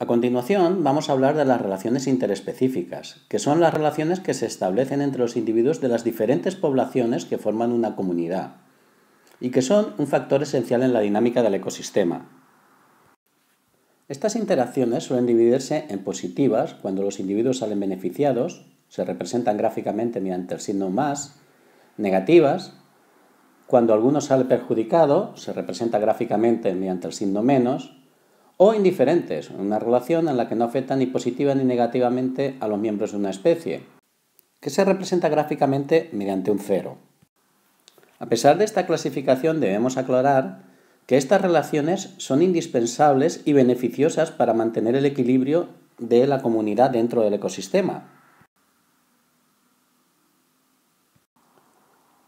A continuación vamos a hablar de las relaciones interespecíficas, que son las relaciones que se establecen entre los individuos de las diferentes poblaciones que forman una comunidad y que son un factor esencial en la dinámica del ecosistema. Estas interacciones suelen dividirse en positivas cuando los individuos salen beneficiados, se representan gráficamente mediante el signo más, negativas cuando alguno sale perjudicado, se representa gráficamente mediante el signo menos, o indiferentes, una relación en la que no afecta ni positiva ni negativamente a los miembros de una especie, que se representa gráficamente mediante un cero. A pesar de esta clasificación debemos aclarar que estas relaciones son indispensables y beneficiosas para mantener el equilibrio de la comunidad dentro del ecosistema,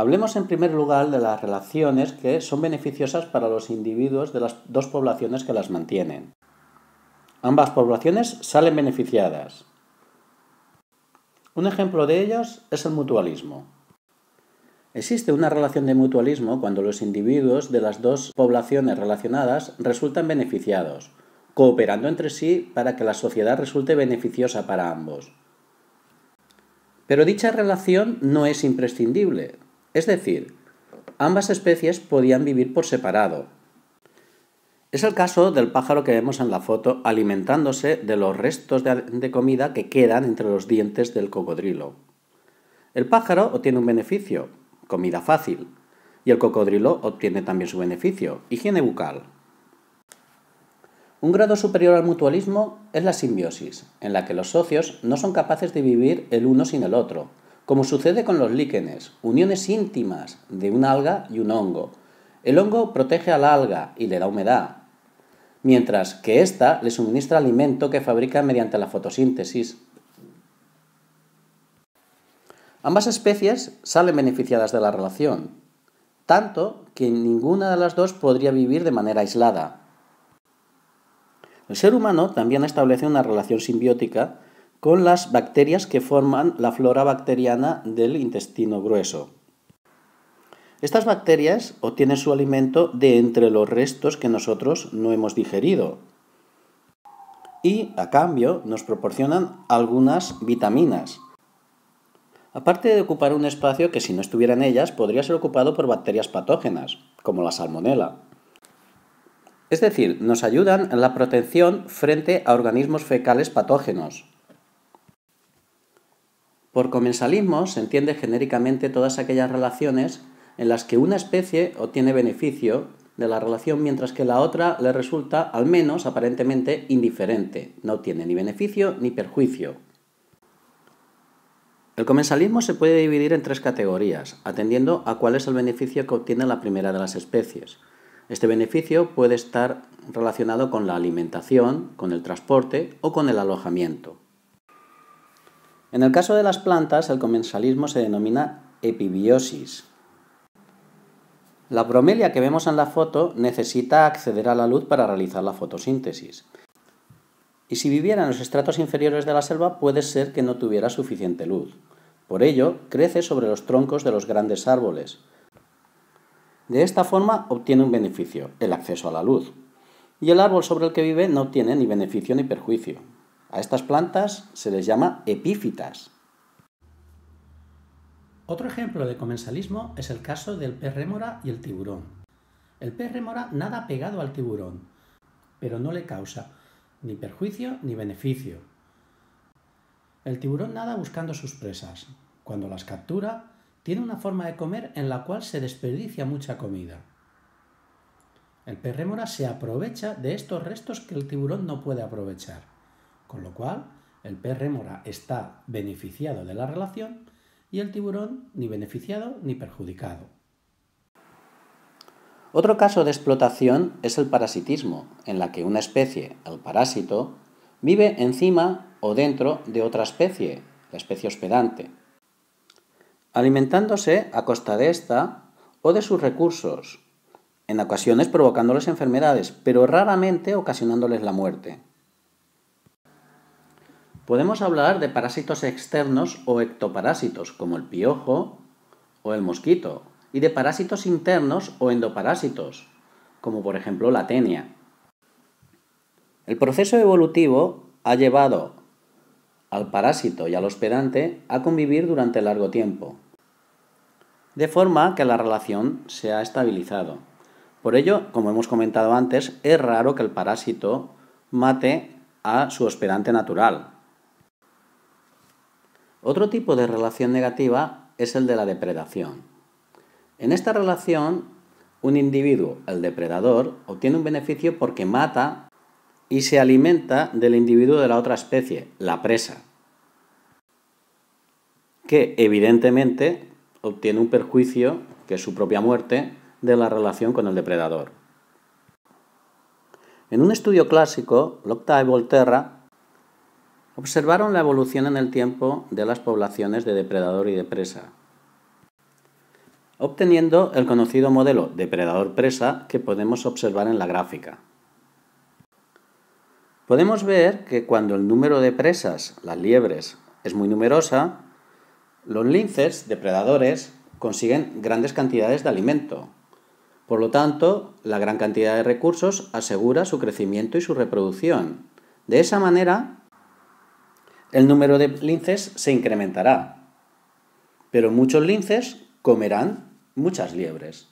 Hablemos en primer lugar de las relaciones que son beneficiosas para los individuos de las dos poblaciones que las mantienen. Ambas poblaciones salen beneficiadas. Un ejemplo de ellos es el mutualismo. Existe una relación de mutualismo cuando los individuos de las dos poblaciones relacionadas resultan beneficiados, cooperando entre sí para que la sociedad resulte beneficiosa para ambos. Pero dicha relación no es imprescindible, es decir, ambas especies podían vivir por separado. Es el caso del pájaro que vemos en la foto alimentándose de los restos de, comida que quedan entre los dientes del cocodrilo. El pájaro obtiene un beneficio, comida fácil, y el cocodrilo obtiene también su beneficio, higiene bucal. Un grado superior al mutualismo es la simbiosis, en la que los socios no son capaces de vivir el uno sin el otro, como sucede con los líquenes, uniones íntimas de una alga y un hongo. El hongo protege a la alga y le da humedad, mientras que ésta le suministra alimento que fabrica mediante la fotosíntesis. Ambas especies salen beneficiadas de la relación, tanto que ninguna de las dos podría vivir de manera aislada. El ser humano también establece una relación simbiótica con las bacterias que forman la flora bacteriana del intestino grueso. Estas bacterias obtienen su alimento de entre los restos que nosotros no hemos digerido y, a cambio, nos proporcionan algunas vitaminas. Aparte de ocupar un espacio que si no estuvieran ellas podría ser ocupado por bacterias patógenas, como la salmonela. Es decir, nos ayudan en la protección frente a organismos fecales patógenos, por comensalismo se entiende genéricamente todas aquellas relaciones en las que una especie obtiene beneficio de la relación mientras que la otra le resulta, al menos aparentemente, indiferente, no obtiene ni beneficio ni perjuicio. El comensalismo se puede dividir en tres categorías, atendiendo a cuál es el beneficio que obtiene la primera de las especies. Este beneficio puede estar relacionado con la alimentación, con el transporte o con el alojamiento. En el caso de las plantas, el comensalismo se denomina epibiosis. La bromelia que vemos en la foto necesita acceder a la luz para realizar la fotosíntesis. Y si viviera en los estratos inferiores de la selva, puede ser que no tuviera suficiente luz. Por ello, crece sobre los troncos de los grandes árboles. De esta forma obtiene un beneficio, el acceso a la luz. Y el árbol sobre el que vive no obtiene ni beneficio ni perjuicio. A estas plantas se les llama epífitas. Otro ejemplo de comensalismo es el caso del pez rémora y el tiburón. El pez rémora nada pegado al tiburón, pero no le causa ni perjuicio ni beneficio. El tiburón nada buscando sus presas. Cuando las captura, tiene una forma de comer en la cual se desperdicia mucha comida. El pez rémora se aprovecha de estos restos que el tiburón no puede aprovechar. Con lo cual, el pez rémora está beneficiado de la relación y el tiburón ni beneficiado ni perjudicado. Otro caso de explotación es el parasitismo, en la que una especie, el parásito, vive encima o dentro de otra especie, la especie hospedante, alimentándose a costa de esta o de sus recursos, en ocasiones provocándoles enfermedades, pero raramente ocasionándoles la muerte. Podemos hablar de parásitos externos o ectoparásitos, como el piojo o el mosquito, y de parásitos internos o endoparásitos, como por ejemplo la tenia. El proceso evolutivo ha llevado al parásito y al hospedante a convivir durante largo tiempo, de forma que la relación se ha estabilizado. Por ello, como hemos comentado antes, es raro que el parásito mate a su hospedante natural. Otro tipo de relación negativa es el de la depredación. En esta relación, un individuo, el depredador, obtiene un beneficio porque mata y se alimenta del individuo de la otra especie, la presa, que evidentemente obtiene un perjuicio, que es su propia muerte, de la relación con el depredador. En un estudio clásico, Locta y Volterra observaron la evolución en el tiempo de las poblaciones de depredador y de presa, obteniendo el conocido modelo depredador-presa que podemos observar en la gráfica. Podemos ver que cuando el número de presas, las liebres, es muy numerosa, los linces, depredadores, consiguen grandes cantidades de alimento. Por lo tanto, la gran cantidad de recursos asegura su crecimiento y su reproducción. De esa manera, el número de linces se incrementará. Pero muchos linces comerán muchas liebres.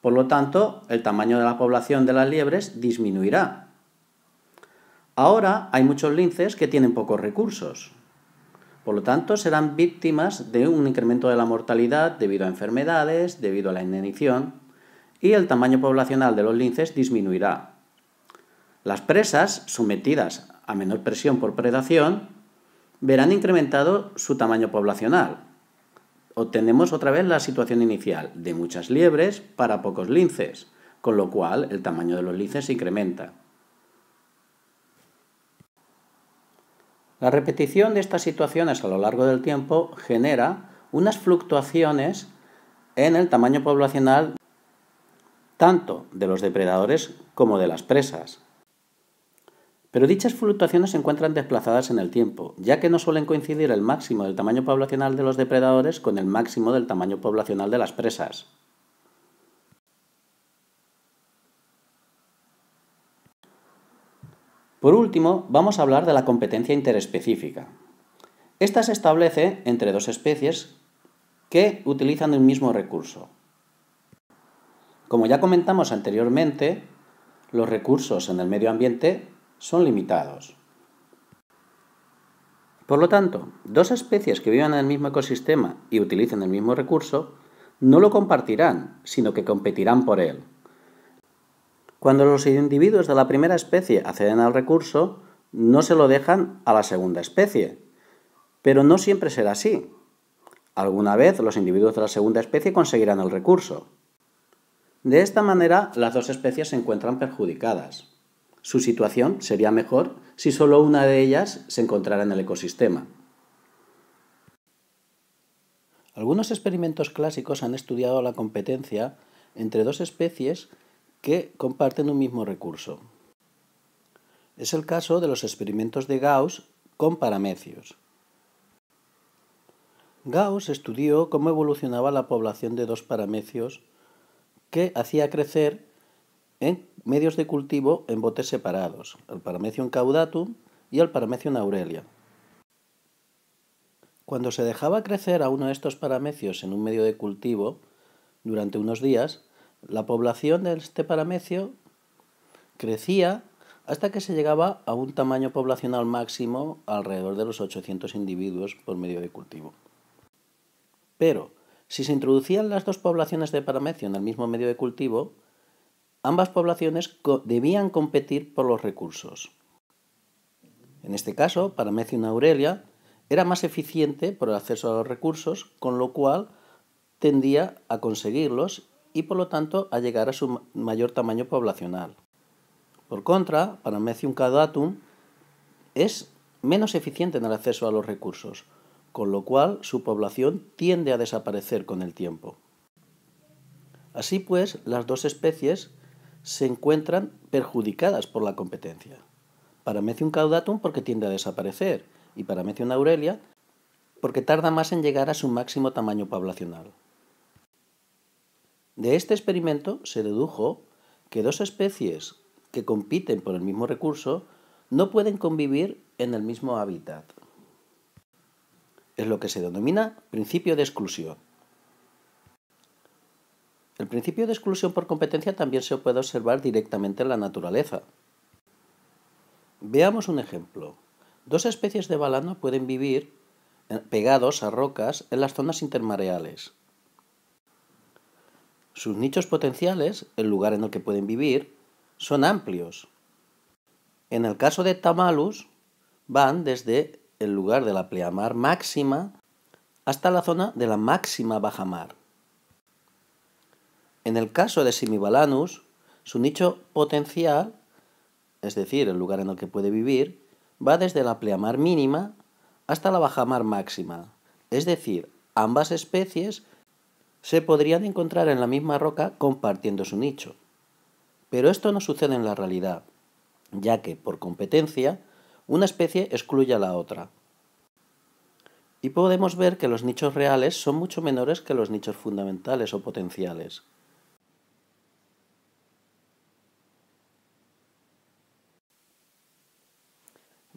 Por lo tanto, el tamaño de la población de las liebres disminuirá. Ahora hay muchos linces que tienen pocos recursos. Por lo tanto, serán víctimas de un incremento de la mortalidad debido a enfermedades, debido a la inanición, y el tamaño poblacional de los linces disminuirá. Las presas, sometidas a menor presión por predación, verán incrementado su tamaño poblacional. Obtenemos otra vez la situación inicial de muchas liebres para pocos linces, con lo cual el tamaño de los linces se incrementa. La repetición de estas situaciones a lo largo del tiempo genera unas fluctuaciones en el tamaño poblacional tanto de los depredadores como de las presas. Pero dichas fluctuaciones se encuentran desplazadas en el tiempo, ya que no suelen coincidir el máximo del tamaño poblacional de los depredadores con el máximo del tamaño poblacional de las presas. Por último, vamos a hablar de la competencia interespecífica. Esta se establece entre dos especies que utilizan el mismo recurso. Como ya comentamos anteriormente, los recursos en el medio ambiente son limitados. Por lo tanto, dos especies que vivan en el mismo ecosistema y utilicen el mismo recurso no lo compartirán, sino que competirán por él. Cuando los individuos de la primera especie acceden al recurso, no se lo dejan a la segunda especie. Pero no siempre será así. Alguna vez los individuos de la segunda especie conseguirán el recurso. De esta manera, las dos especies se encuentran perjudicadas. Su situación sería mejor si solo una de ellas se encontrara en el ecosistema. Algunos experimentos clásicos han estudiado la competencia entre dos especies que comparten un mismo recurso. Es el caso de los experimentos de Gauss con paramecios. Gauss estudió cómo evolucionaba la población de dos paramecios que hacía crecer en medios de cultivo en botes separados, el Paramecium caudatum y el Paramecium aurelia. Cuando se dejaba crecer a uno de estos paramecios en un medio de cultivo durante unos días, la población de este paramecio crecía hasta que se llegaba a un tamaño poblacional máximo alrededor de los 800 individuos por medio de cultivo. Pero, si se introducían las dos poblaciones de paramecio en el mismo medio de cultivo, ambas poblaciones debían competir por los recursos. En este caso, Paramecium aurelia era más eficiente por el acceso a los recursos, con lo cual tendía a conseguirlos y por lo tanto a llegar a su mayor tamaño poblacional. Por contra, Paramecium caudatum es menos eficiente en el acceso a los recursos, con lo cual su población tiende a desaparecer con el tiempo. Así pues, las dos especies se encuentran perjudicadas por la competencia. Paramecium caudatum porque tiende a desaparecer y Paramecium aurelia porque tarda más en llegar a su máximo tamaño poblacional. De este experimento se dedujo que dos especies que compiten por el mismo recurso no pueden convivir en el mismo hábitat. Es lo que se denomina principio de exclusión. El principio de exclusión por competencia también se puede observar directamente en la naturaleza. Veamos un ejemplo. Dos especies de balano pueden vivir pegados a rocas en las zonas intermareales. Sus nichos potenciales, el lugar en el que pueden vivir, son amplios. En el caso de Tamalus, van desde el lugar de la pleamar máxima hasta la zona de la máxima bajamar. En el caso de Simibalanus, su nicho potencial, es decir, el lugar en el que puede vivir, va desde la pleamar mínima hasta la bajamar máxima, es decir, ambas especies se podrían encontrar en la misma roca compartiendo su nicho. Pero esto no sucede en la realidad, ya que, por competencia, una especie excluye a la otra. Y podemos ver que los nichos reales son mucho menores que los nichos fundamentales o potenciales.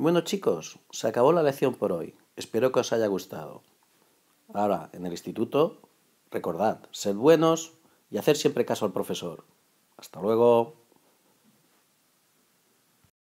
Bueno chicos, se acabó la lección por hoy. Espero que os haya gustado. Ahora, en el instituto, recordad, sed buenos y hacer siempre caso al profesor. Hasta luego.